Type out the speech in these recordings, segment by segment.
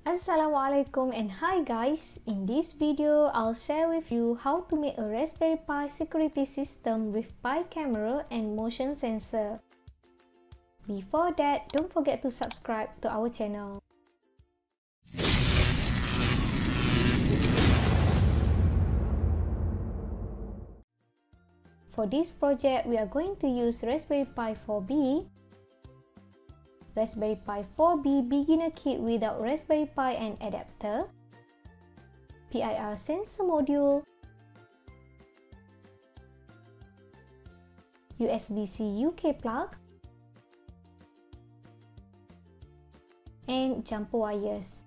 Assalamualaikum and hi guys. In this video, I'll share with you how to make a Raspberry Pi security system with Pi camera and motion sensor. Before that, don't forget to subscribe to our channel. For this project, we are going to use Raspberry Pi 4B, Raspberry Pi 4B beginner kit without Raspberry Pi and adapter, PIR sensor module, USB-C UK plug, and jumper wires.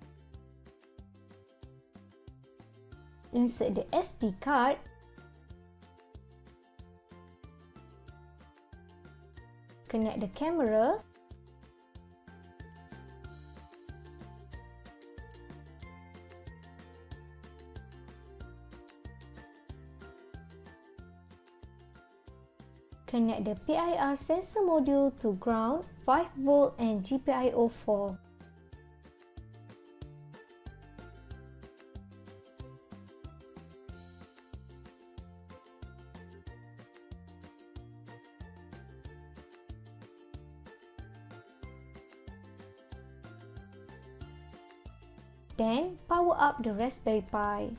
Insert the SD card. Connect the camera connect the PIR sensor module to ground 5V and GPIO 4 Then, power up the Raspberry Pi.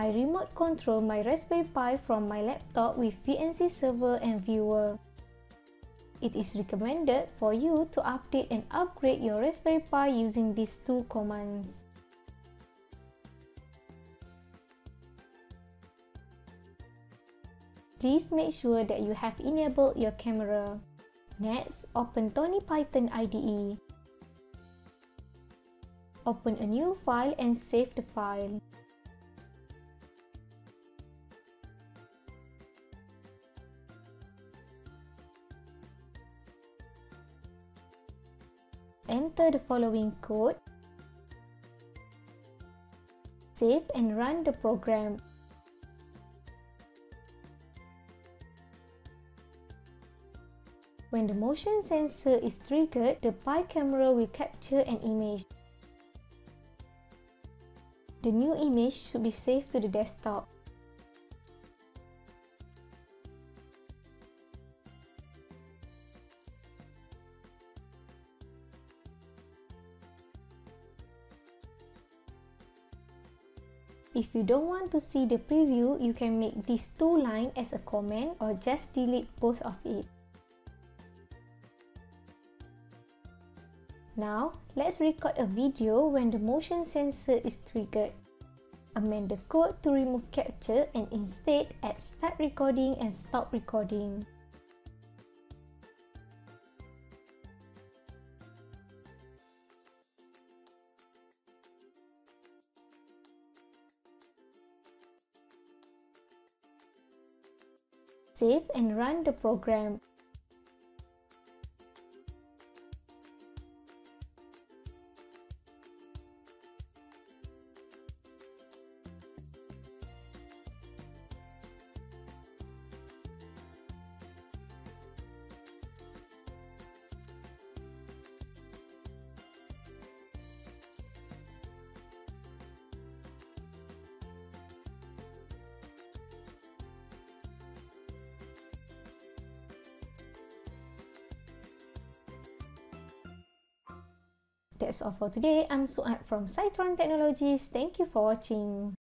I remote control my Raspberry Pi from my laptop with VNC server and viewer. It is recommended for you to update and upgrade your Raspberry Pi using these two commands. Please make sure that you have enabled your camera. Next, open Tony Python IDE. Open a new file and save the file. Enter the following code. Save and run the program. When the motion sensor is triggered, the Pi camera will capture an image. The new image should be saved to the desktop. If you don't want to see the preview, you can make these two lines as a comment or just delete both of it. Now, let's record a video when the motion sensor is triggered. Amend the code to remove capture and instead add start recording and stop recording. Save and run the program. That's all for today. I'm Suat from Cytron Technologies. Thank you for watching.